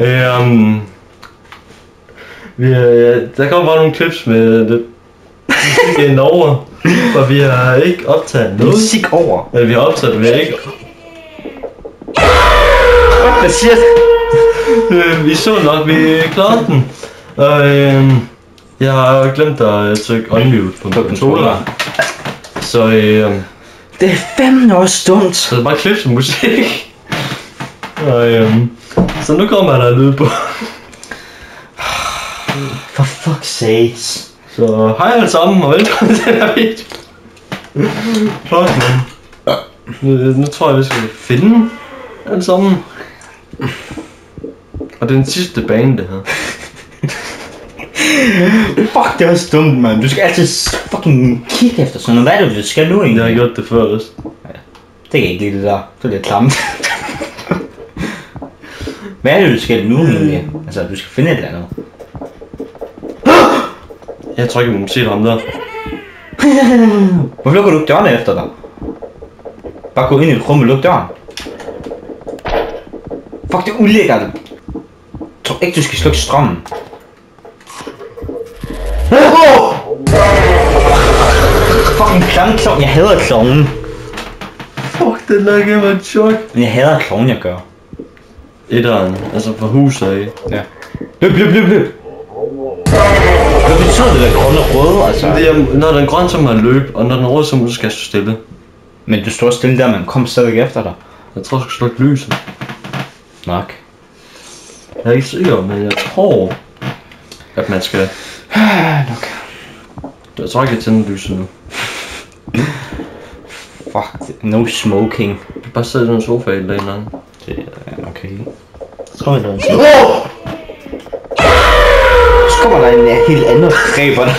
Øhm, vi, øh, der kommer bare nogle clips med det musik ind over, og vi har ikke optaget noget. Musik over. Eller vi har optaget, vi har ikke... Hvad du? Øh, vi så nok, vi klarede den. Og øh, jeg har glemt at øh, trykke unmute på min controller. Så, øh, Det er fandme også dumt. så det er bare clips med musik. Og, øh, så nu kommer der lyd på. For fuck's sakes. Så hej alle sammen, og velkommen til den her video. Fuck man. Nu, nu tror jeg, vi skal finde alle sammen. Og det er den sidste bane, det her. Fuck, det er også dumt, mand. Du skal altid fucking kigge efter sådan noget. Hvad er det, du skal nu egentlig? Jeg har gjort det før også. Det kan jeg ikke lide det der. Det er lidt klamt. Hvad er det, du skal nu egentlig? Altså, du skal finde et eller andet. Jeg tror ikke, man må se ham der. Hvorfor lukker du ikke døren efter dig? Bare gå ind i et rum og luk døren. Fuck, det er ulækkert. Jeg tror ikke, du skal slukke strømmen. Fucking klam klovn. Jeg hader klovnen. Fuck, den gav mig chok. Men jeg hader klovnen, jeg gør. Etteren, altså fra huset af. Ja. Løb, løb, løb, løb. Hvad betyder det, at grønne og røde, altså? Det er, når den er grøn, så må han løbe, og når den er rød, så må du skal stå stille. Men du står stille der, man kommer stadig efter dig. Jeg tror, du skal slukke lyset. Nok. Jeg er ikke sikker, men jeg tror, at man skal... Nok. Jeg tror ikke, jeg tænder lyset nu. Fuck, no smoking. Bare sidde i den sofa eller en eller anden. Det okay. Jeg tror, jeg er Så kommer der en helt anden dræber dig.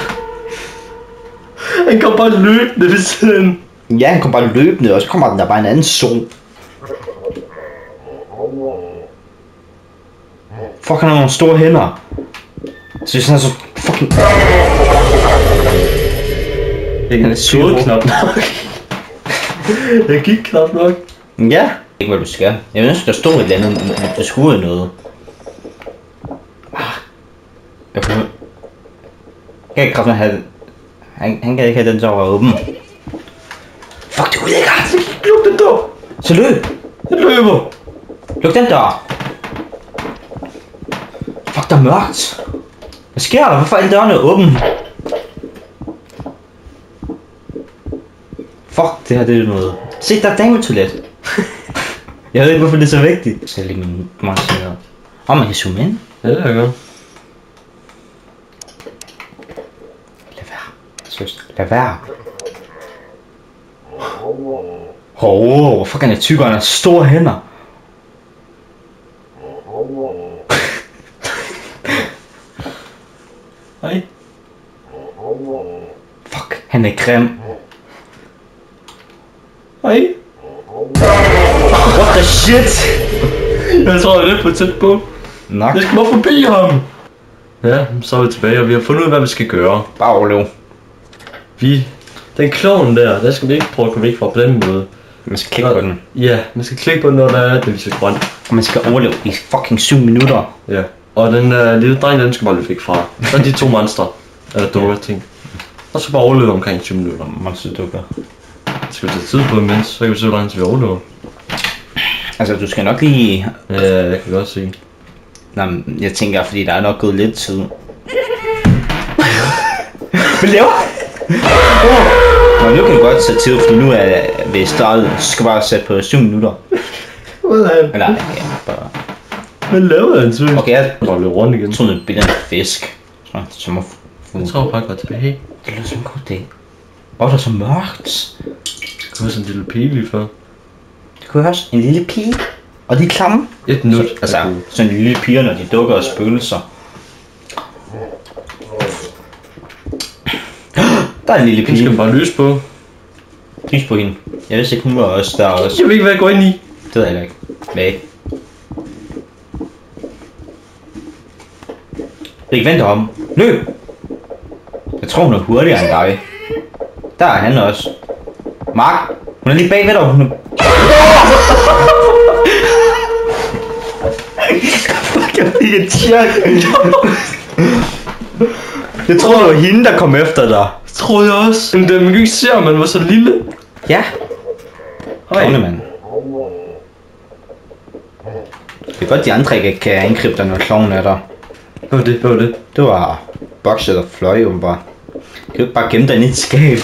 Han kom bare løbende ved siden. Ja, han kommer bare løbende, og så kommer den der bare en anden zone. Fuck, han har nogle store hænder. Så hvis han er så fucking... Jeg Han er syg. knap nok. jeg gik knap nok. Ja. Ikke hvad du skal. Jeg ønsker, der stod et eller andet, der skulle noget. Ah. Jeg kan... Ikke kraft med at have... Han, han kan ikke have den så åben. Fuck, det er ulækkert. Luk den dør. Så løb. Jeg løber. Luk den dør. Fuck, der er mørkt. Hvad sker der? Hvorfor er dørene åben? Fuck, det her det er noget... Se, der er dametoilet. Jeg ved ikke, hvorfor det er så vigtigt. Så lige min magasiner. Åh, man kan zoome ind. Ja, det er godt. Lad være. Søster, lad være. Hov, hvor fuck han er tyk, og han har store hænder. Hej. Fuck, han er grim. Shit? Jeg tror, jeg er lidt for tæt på. Nok. Jeg skal bare forbi ham. Ja, så er vi tilbage, og vi har fundet ud af, hvad vi skal gøre. Bare overlev. Vi... Den klovn der, der skal vi ikke prøve at komme væk fra på den måde. Man skal klikke på den. Ja, man skal klikke på den, når der er, det viser grønt. Og man skal overleve i fucking 7 minutter. Ja. Og den uh, lille dreng, den skal bare løbe væk fra. Så er de to monster. Eller dumme ting. Og så bare overleve omkring 20 minutter. Monster dukker. Skal vi tage tid på imens, så kan vi se, hvor lang tid vi overlever. Altså, du skal nok lige... Ja, jeg kan godt se. Nå, men jeg tænker, fordi der er nok gået lidt tid. Hvad laver Nå, nu kan du godt sætte tid, fordi nu er vi startet. Så skal bare sætte på 7 minutter. Hvad er han? Eller, ja, bare... Hvad laver han, synes Okay, jeg Jeg løbe rundt igen. troede, det blev en fisk. Så, så må... Jeg tror bare, jeg går tilbage. Det lyder som en god dag. Hvor er der så mørkt? Det var sådan en lille pige lige før. Det kunne også en lille pige. Og de er klamme. Et minut. Så, altså, sådan en lille piger, når de dukker og spøgelser. Der er en lille skal pige. man bare løse på. Lys på hende. Jeg vidste ikke, hun var også der også. Jeg ved ikke, hvad jeg går ind i. Det ved jeg ikke. Væk. Rik, vent om. Løb! Jeg tror, hun er hurtigere end dig. Der er han også. Mark, hun er lige bagved dig. Hun er... Et chok. Jeg troede, det var hende, der kom efter dig. Det troede jeg også. Men det, man ikke se, om man var så lille. Ja. Hej. Klovne, mand. Det er godt, de andre ikke kan angribe dig, når kloven er der. Hvad var det? Hvad var det? Det var bokse eller fløj, åbenbart. Kan du ikke bare gemme dig i et skab?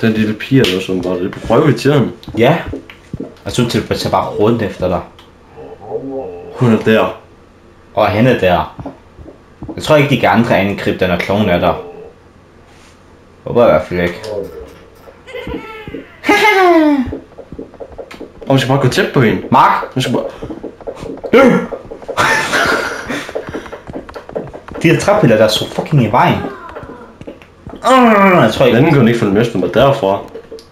Den lille pige der, som var lidt røvirriterende. Ja. Og så til at bare rundt efter dig. Hun er der. Og han er der. Jeg tror ikke, de kan andre angribe dig, når kloven er der. Håber jeg i hvert fald ikke. Og man skal bare gå tæt på hende. Mark! Man skal bare... De her træpiller, der er så fucking i vejen. Uh, jeg tror ikke, Hvordan kan hun ikke følge med, hvis man var derfra?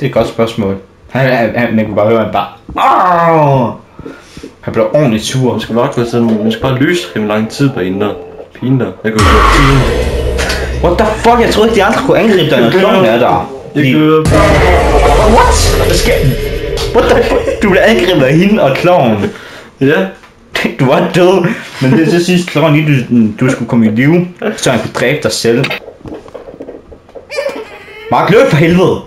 det er et godt spørgsmål. Han, han, han, man kunne bare høre, han bare... Uh, han blev ordentligt sur. Man skal bare gå sådan... Man skal bare lyse rimelig lang tid på hende der. Pigen der. Jeg kunne gøre tiden. What the fuck? Jeg troede ikke, de andre kunne angribe dig, når kloven er der. Jeg. What? Hvad sker What the fuck? Du blev angrebet af hende og kloven. Ja. Du var død, men det er til sidst kloven lige, du, du skulle komme i live, så han kunne dræbe dig selv. Mark, løb for helvede!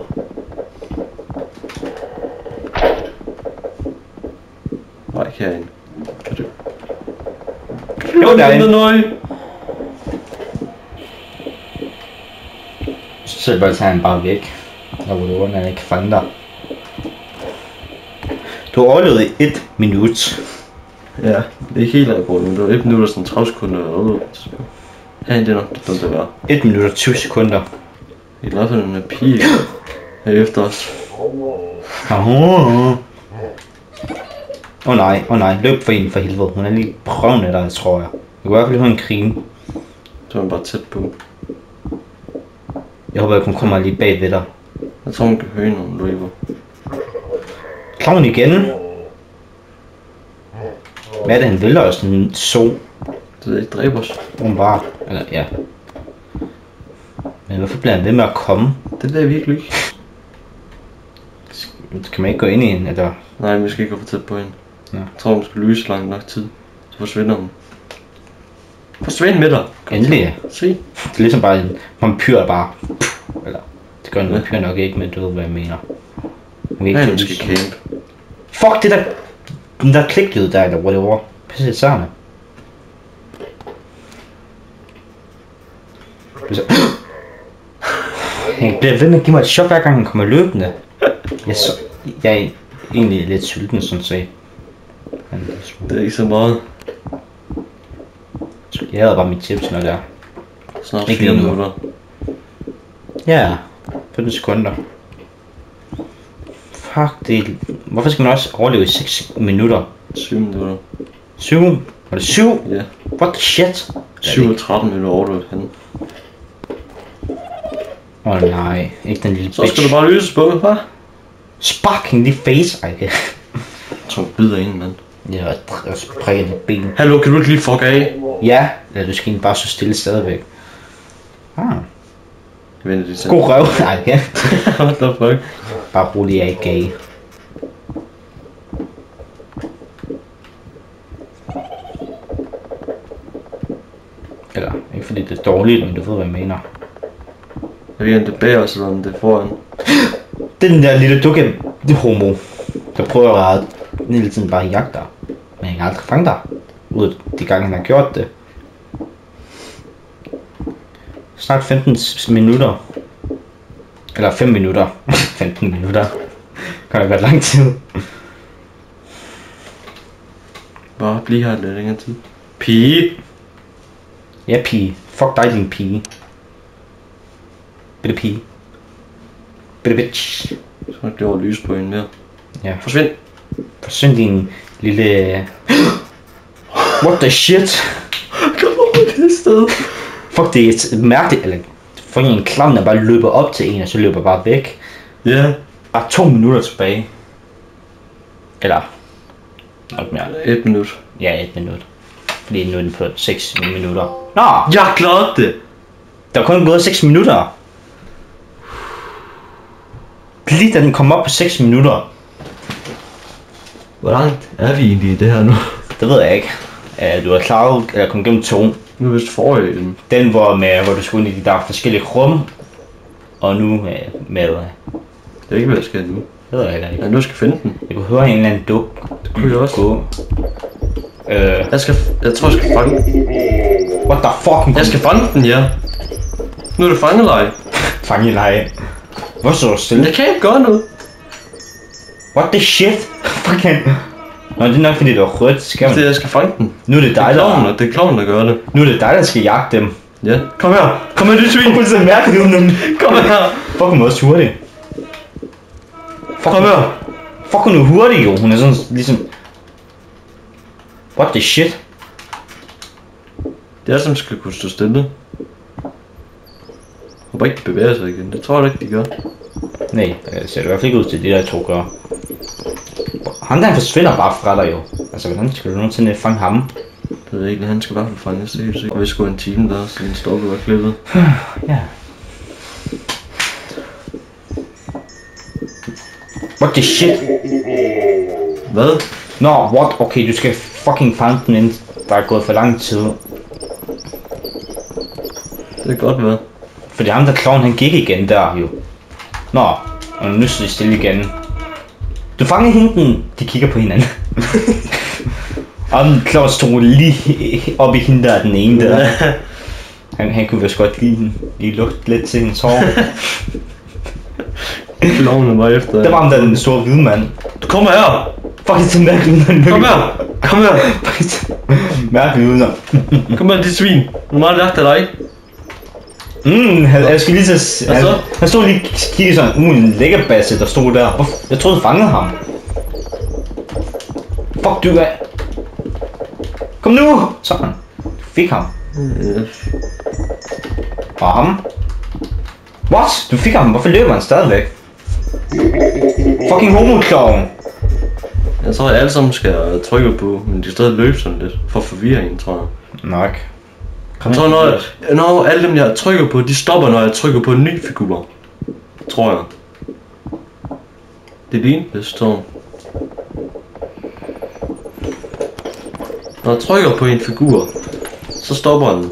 Nej, ikke herinde. Kan du... Jo, derinde. nøje. Så bare tager han bare væk. Du han ikke fange dig. Du har overlevet i et minut. Ja, det er helt alvorligt, men det var 1 minut og sådan 30 sekunder. Og Herinde, det er nok det dumt at være. 1 minut og 20 sekunder. I hvert fald den her pige er efter os. Åh oh, nej, åh oh, nej, løb for en for helvede. Hun er lige prøven af dig, tror jeg. Du kan i hvert fald høre en krigen. Så man bare tæt på. Jeg håber ikke, hun kommer lige bag ved dig. Jeg tror, man kan høre, når hun løber. Kloven igen. Hvad er det, han vælger os? En so. Det er ikke dræber os. Hun bare, eller ja. Men hvorfor bliver han ved med at komme? Det er virkelig ikke. Kan man ikke gå ind i hende, eller? Nej, vi skal ikke gå for tæt på hende. Nå. Jeg tror, hun skal lyse lang nok tid. Så forsvinder hun. Forsvind med dig. Endelig. Se. Det er ligesom bare en vampyr, der bare... Eller, det gør en vampyr nok ikke, men du ved, hvad jeg mener. Hun ikke Ja, skal camp. Fuck det der... Den der kliklyd der, eller whatever. Pisse. Det er så... Han bliver ved med at give mig et chok, hver gang han kommer løbende. Jeg, så, jeg er egentlig lidt sulten, sådan set. Men det er er ikke så meget. Jeg havde bare mit chips, når det er. Snart Ikke 4 lige nu. minutter. Ja, 15 sekunder. Fuck, det er... Hvorfor skal man også overleve i 6 minutter? 7 minutter. 7? Var det 7? Ja. What the shit? 7 og 13 minutter overlevet han. Åh oh, nej, ikke den lille Så skal du bare lyse på, hva'? Spark hende i face, ej. Jeg tror, du bider ind, mand. Jeg har prikket dit ben. Hallo, kan du ikke lige fuck af? Ja, eller du skal egentlig bare så stille stadigvæk. Ah, lige til. god røv. Nej, ja. What the fuck? Bare rolig, jeg er ikke gay. Eller, ikke fordi det er dårligt, men du ved, hvad jeg mener. Jeg ved ikke, om det er bag os, eller om det er foran. Det er den der lille dukke, det homo, der prøver at hele tiden bare jagte dig. Men jeg kan aldrig fange dig. Ud af de gange, han har gjort det. Snart 15 s- minutter. Eller 5 minutter. 15 minutter. Kan da være lang tid. Bare bliv her lidt længere tid. Pige! Ja, pige. Fuck dig, din pige. Bitte pige. Bitte bitch. Så det over lys på hende mere. Ja. Forsvind! Forsøg din lille... What the shit? Kom over det sted! Fuck, det er et mærkeligt, eller for en klam, der bare løber op til en, og så løber bare væk. Ja. Bare to minutter tilbage. Eller, nok mere. Et minut. Ja, et minut. Fordi nu er den på 6 minutter. Nå, Jeg klarede det! der er kun gået 6 minutter. Lige da den kom op på 6 minutter. Hvor langt er vi egentlig i det her nu? Det ved jeg ikke. Uh, du har klaret, eller kommet gennem to. Nu er vist forrige. Den hvor, med, hvor du skulle ind i de der forskellige rum. Og nu uh, med, uh, Det er ikke, hvad jeg skal nu. det ved jeg heller ikke. Ja, nu skal finde den. Jeg kunne høre en eller anden duk Det kunne jeg også. gå. Uh, Jeg, skal, jeg tror, jeg skal fange den. what the fuck? Jeg skal fange den, ja. Nu er det fangeleje. fange i leje. Hvor så du stille? jeg kan ikke gøre noget. What the shit? Fucking. Nå, det er nok fordi det var rødt Det er, jeg skal fange den. Nu er det Det dig, er kloven, der, det er kloven, der gør det. nu er det dig, der skal jagte dem. Ja. Kom her. Kom her, dit svin. Hun ser mærkelig ud nu. Kom her. Fuck, hun er også hurtig. Fuck, Kom her. Fuck, hun er hurtig jo. Hun er sådan ligesom... What the shit? Det er som skal kunne stå stille. Håber ikke, de bevæger sig igen. Det tror jeg ikke, de gør. Nej, det ser i hvert fald ikke ud til de der to gør. Han der forsvinder bare fra dig jo. Altså, hvordan skal du nogensinde fange ham? Det ved jeg ikke, han skal i hvert fald fanges, det er. Og vi skulle en time der, siden stoppet var klippet. Ja. What the shit? Hvad? Nå, what? Okay, du skal fucking fange den, inden der er gået for lang tid. Det er godt været. Fordi ham der clown, han gik igen der jo. Nå, og nu står de stille igen. Du fanger hende, de kigger på hinanden. og den clown stod lige op i hende der, den ene der. Han, han kunne vist godt hende. Lige lugte lidt til hendes hår. Klovnen var efter. Der var ham der, den store hvide mand. Du kommer her! Fucking til mærkelig ud, han Kom her! Kom her! Mærkelig ud, Kom her, dit svin! Nu meget lagt af dig. Mm, han, jeg skal lige s- Hvad Han, stod lige og kiggede sådan, uh, en lækker basse, der stod der. Jeg troede, du fangede ham. Fuck, du er... Kom nu! Sådan. Du fik ham. Øh, Og ham. What? Du fik ham? Hvorfor løber han stadigvæk? Fucking homo Jeg tror, at alle sammen skal trykke på, men de stadig løbe sådan lidt. For forvirringen, tror jeg. Nok. Jeg tror, når, når alle dem, jeg trykker på, de stopper, når jeg trykker på en ny figur. Tror jeg. Det er din, det står. Når jeg trykker på en figur, så stopper den.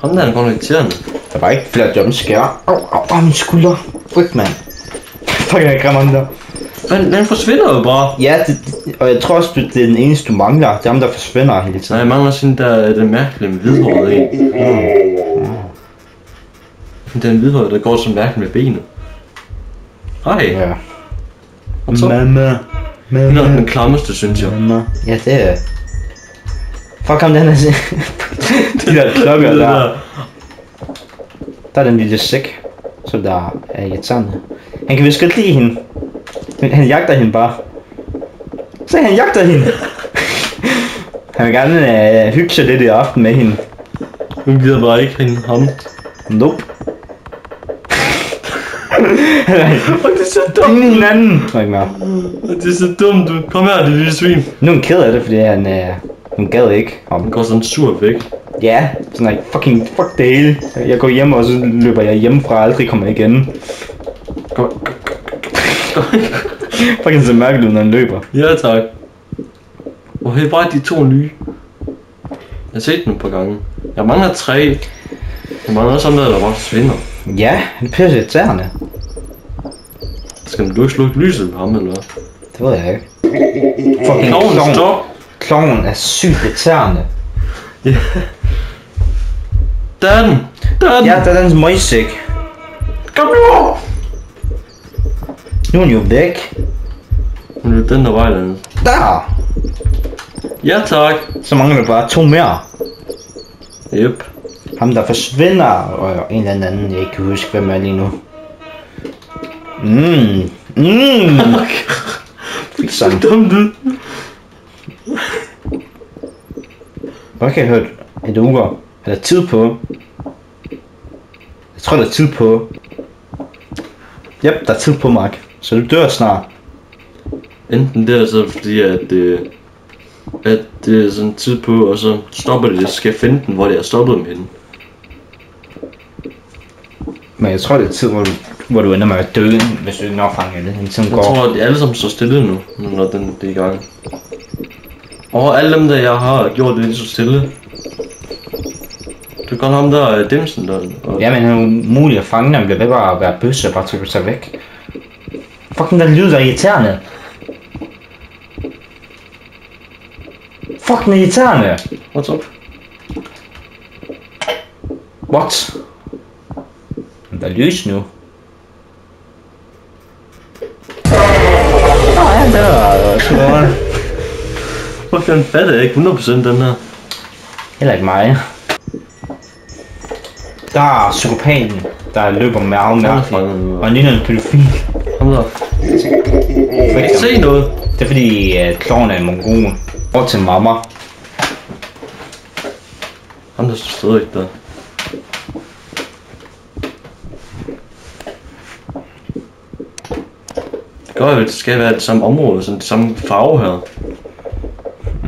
Ham der er godt nok irriterende. Der var ikke flere jumpscare. Au, au, au, min skulder. Fuck, mand. Fuck, jeg græmmer den der. Men den forsvinder jo bare. Ja, det, og jeg tror også, det er den eneste, du mangler. Det er ham, der forsvinder hele Nej, tiden. jeg mangler sådan der, den mærkelige med hvidhåret en. Den hvidhåret, der går så mærkeligt med benet. Hej. Ja. Og så, Mamma. hun er den klammeste, synes jeg. Mamma. Ja, det er... Fuck ham, den er... De der klokker der. Der er den lille sæk, som der er irriterende. Han kan vist godt lide hende. Men han jagter hende bare. Se, han jagter hende. han vil gerne øh, hygge sig lidt i aften med hende. Hun gider bare ikke hende ham. Nope. Og det er så dumt. Ingen hinanden. Ikke mere. Det er så dumt, du. Kom her, det lille svin. Nu er hun ked af det, fordi han, øh, hun gad ikke Han ham. går sådan sur væk. Ja, sådan like, fucking, fuck det hele. Jeg går hjem, og så løber jeg hjemmefra og aldrig kommer igen. Fucking så mærkeligt ud, når han løber. Ja, tak. Og hey, bare de to nye. Jeg har set dem et par gange. Jeg mangler tre. Jeg mangler også ham der, der bare forsvinder. Ja, det er pisse irriterende. Skal du ikke slukke lyset på ham, eller hvad? Det ved jeg ikke. Fucking Kloven, klovn. stop. Kloven er sygt irriterende. Der er den. Der er den. Ja, der er den møgsæk. Kom nu. Nu er den jo væk. Men det er den, der var andet. Der! Ja, tak. Så mangler der bare to mere. Yep. Ham der forsvinder, og en eller anden, jeg ikke kan huske, hvem er lige nu. Mm. Mm. Sådan. Dumt ud. Hvad kan jeg høre et uger? Er der tid på? Jeg tror, der er tid på. Yep, der er tid på, Mark. Så du dør snart. Enten det er så fordi, at, øh, at det er sådan tid på, og så stopper det, så skal jeg finde den, hvor det er stoppet dem henne. Men jeg tror, det er tid, hvor du, hvor du ender med at dø, hvis du ikke når fange det. Den Jeg går. tror, at de alle sammen står stille nu, når den det er i gang. Og alle dem der, jeg har gjort det lidt så stille. Du kan ham der, øh, Dimsen der. Og... Ja, men det er umuligt at fange dem. Det bliver ved bare at være bøsse, bare til at tage væk. Fucking den lyd, er irriterende. Fucking irriterende. What's up? What? Der er lys nu. Nå ja, det var sådan. Fuck, den fatter jeg ikke 100% den her. Heller ikke mig. Der er psykopaten, der løber meget mærkeligt. Og han ligner en pædofil. Kom der. Jeg kan ikke se noget. Det er fordi, at kloven er en mongol. Over til mamma. Ham der står stadig der. Det gør jo, det skal være det samme område, sådan det samme farve her.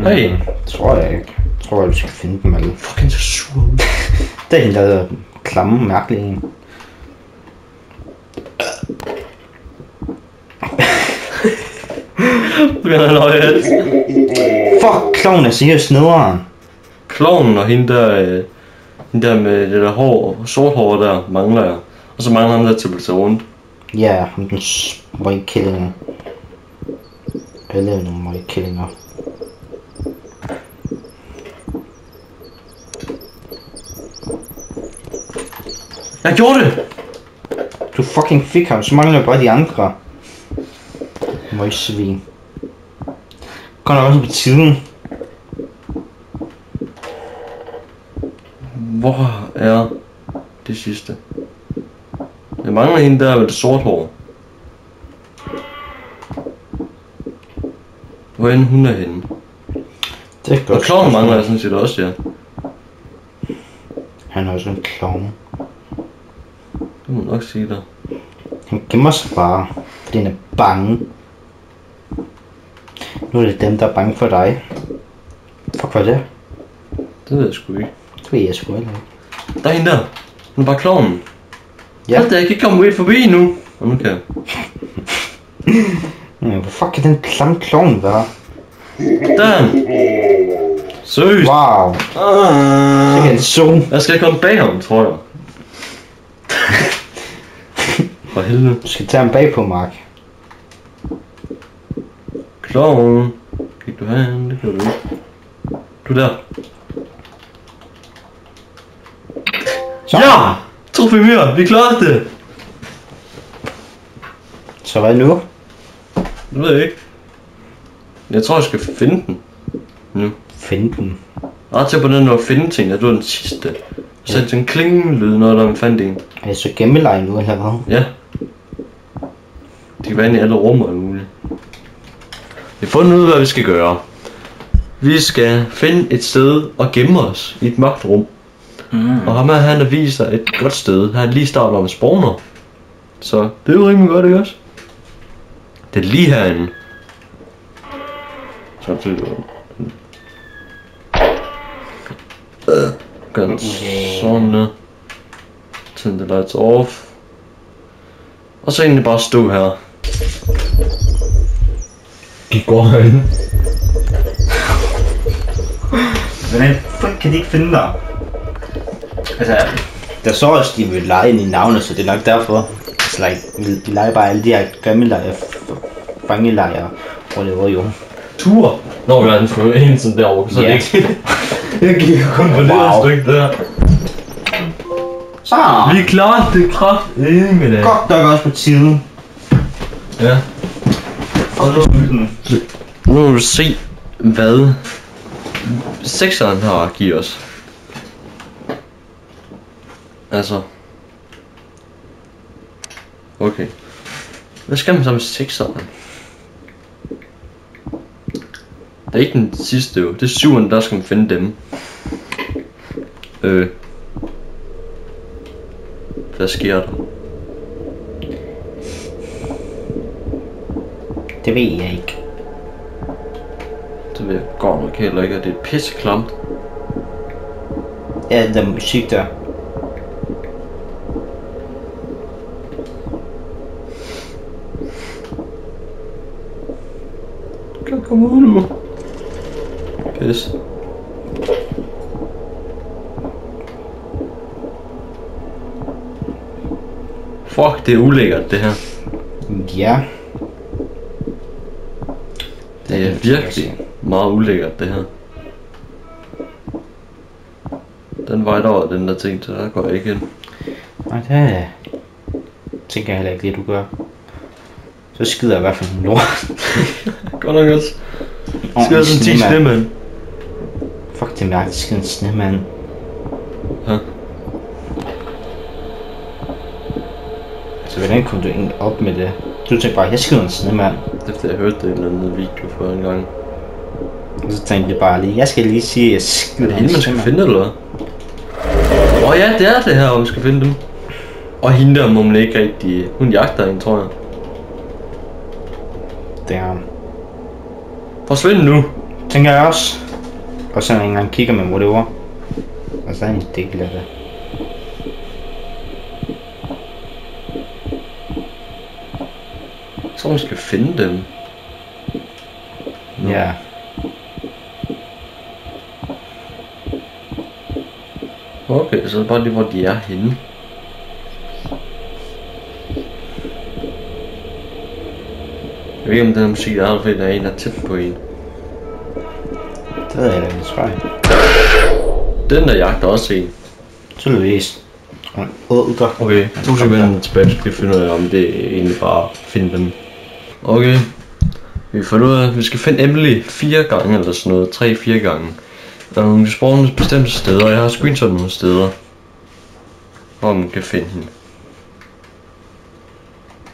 Hey. Tror jeg ikke. Jeg tror, jeg, du skal finde dem alle. Fucking så sur. Det er hende, der klamme, mærkelige en. Han at hals. Fuck, kloven er seriøst nederen. Klovnen og hende der, øh, hende der med det der hår, sort hår der, mangler jeg. Og så mangler ham der til at sig rundt. Ja, ham den white killinger. Alle er nogle white killinger. Jeg gjorde det! Du fucking fik ham, så mangler jeg bare de andre. Møgsvin. Går nok også på tiden. Hvor er det sidste? Jeg mangler hende der med det sorte hår. Hvor end hun er henne. Det er Og godt. klovnen mangler jeg sådan set også, ja. Han er også en klovn. Det må jeg nok sige der. Han gemmer sig bare, fordi han er bange. Nu er det dem, der er bange for dig. Fuck, hvad er det? Det ved jeg sgu ikke. Det ved jeg sgu heller ikke. Der er hende der. Hun er bare klovnen. Ja. Hold da, jeg kan ikke komme helt forbi nu. Og nu kan jeg. Ja, hvor fuck kan den klamme klovn være? Der! Seriøst? Wow. Ah. Det er en zoom. Jeg skal komme bag ham, tror jeg. For helvede. Du skal tage ham bag på, Mark. Klovn. Gik du hen? Det kan du ikke. Du er der. Så. Ja! Trofæ mere, vi klarede det! Så hvad nu? Det ved jeg ikke. Jeg tror, jeg skal finde den. Nu. Find den. Ret til på den der finde ting, at du er den sidste. Så ja. den klingelyd, når der fandt en. Er det så gemmeleg nu, eller hvad? Ja. De kan være inde i alle rum og alt muligt. Vi har fundet ud af, hvad vi skal gøre. Vi skal finde et sted og gemme os i et mørkt rum. Mm. Og ham her, han har vist sig et godt sted. Han lige startet med spawner. Så det er jo rimelig godt, ikke også? Det er lige herinde. Så det er Øh, Gør den sådan der. Turn the lights off. Og så egentlig bare stå her. Herinde. Hvordan fuck kan de ikke finde dig? Altså, der så også, de vil lege ind i navnet, så det er nok derfor. Altså, like, de leger bare alle de her grimme lejre, fangelejre, hvor det var jo. Tur! Når vi har den for en sådan derovre, så Ja. det er ikke... Jeg gik kun på det wow. stykke der. Så! Vi klarede det kraft ikke med det. Godt nok også på tiden. Ja. Og. Nu må vi se, hvad sekseren har at give os. Altså. Okay. Hvad skal man så med sekseren? Det er ikke den sidste jo. Det er syveren, der skal man finde dem. Øh. Hvad sker der? Det ved jeg ikke. Det ved jeg godt nok heller ikke, at det er pisseklamt. Ja, der musik der. Kan komme ud nu. Pis. Fuck, det er ulækkert, det her. Ja. Det er virkelig meget ulækkert, det her. Den vej derover, den der ting, så der går jeg ikke ind. Nej, det tænker jeg heller ikke det, du gør. Så skider jeg i hvert fald en lort. Godt nok også. Jeg sådan 10 snemand. Fuck, det er mærkeligt, skid en snemand. Ja. Så hvordan kom du egentlig op med det? Du tænkte bare, jeg skider en snemand. Efter jeg hørte det i en eller anden video for en gang. Og så tænkte jeg bare lige, jeg skal lige sige, at jeg Er det en hende, man skal snemand. finde, eller hvad? Åh oh, ja, det er det her, hvor man skal finde dem. Og hende der må man ikke rigtig... Hun jagter hende, tror jeg. Damn. Forsvind nu. Tænker jeg også. Og så en engang kigger det var. Og så er en af det. Så man skal finde dem. Nå. Ja. Okay, så er det bare lige, hvor de er henne. Jeg ved ikke, om den her musik er der, fordi der er en, der er tæt på en. Det ved jeg da, det tror jeg. Den der jagter også en. Tydeligvis. Og en ådder. Okay, to sekunder tilbage, så skal vi finde ud af, om det egentlig bare finde dem. Okay, vi får ud af, at vi skal finde Emily fire gange eller sådan noget, tre-fire gange. Og hun kan spore nogle bestemte steder, og jeg har screenshot nogle steder, hvor man kan finde hende.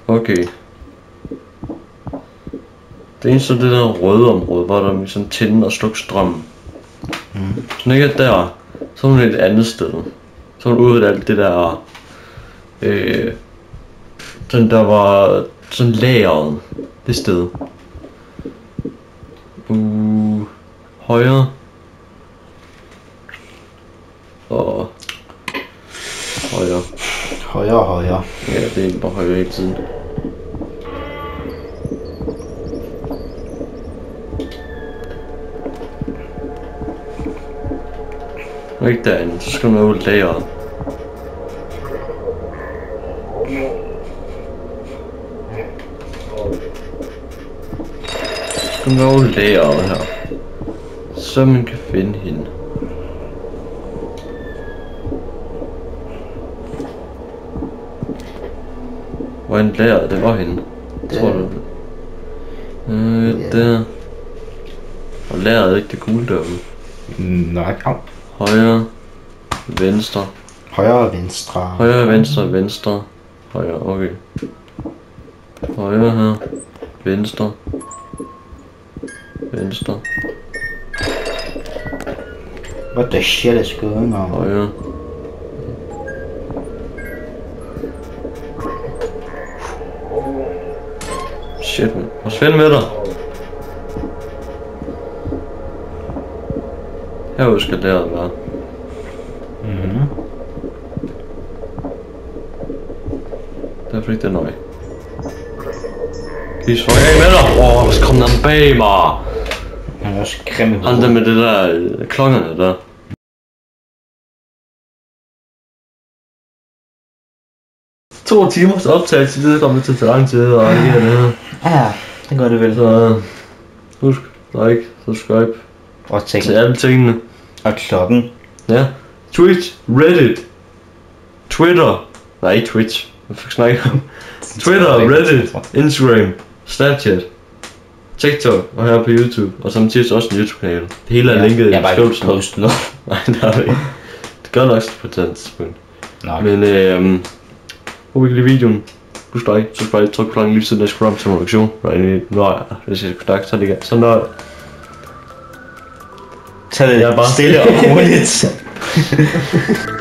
Okay. Det eneste er det der røde område, hvor der er sådan tænde og slukke strømmen. Mm. Hun ikke er der, så er hun et andet sted. Så er hun ude af alt det der... Øh, sådan der var sådan lageret det sted. Uh, højre. Og højre. Højere og højere. Ja, det er bare højre hele tiden. Ikke derinde, så skal man ud lageret. Ud lageret her. Så man kan finde hende. Hvor en lageret det var henne? Det- Tror du? Øh, der. Og lageret er ikke det gule derude. Nej, au. Højre, venstre, Højre og venstre. højre, venstre, venstre, højre, okay. Højre her, venstre, venstre, What the shit is going on? højre. Shit, man. Forsvind med dig. Herude skal lageret være. Mhm. Det er fordi, det er nøje. Kan I svare af med dig? Åh, oh, så kom den bag mig. Er også grim i Han der med det der øh, klokkerne der. To timers optagelse, det kommer til tage lang tid, og ikke det her. Ja, det gør det vel. Så øh, husk, like, subscribe Og tænk. til alle tingene. Og klokken. Ja. Twitch, Reddit, Twitter, nej Twitch, hvad snakker om? Twitter, Reddit, Instagram, Snapchat, TikTok og her på YouTube. Og samtidig også en YouTube-kanal. Det hele er Ja, linket Jeg i har bare ikke beskrivelsen. postet noget. Nej, det har vi ikke. Det gør nok på et tidspunkt. Nok. Men øhm, håber I kan lide videoen. Husk like, subscribe, tryk på klokken lige siden, skal komme til en reaktion. Når hvis jeg skal snakke, så er det ikke. Så når Tag det Jeg bare- stille og roligt.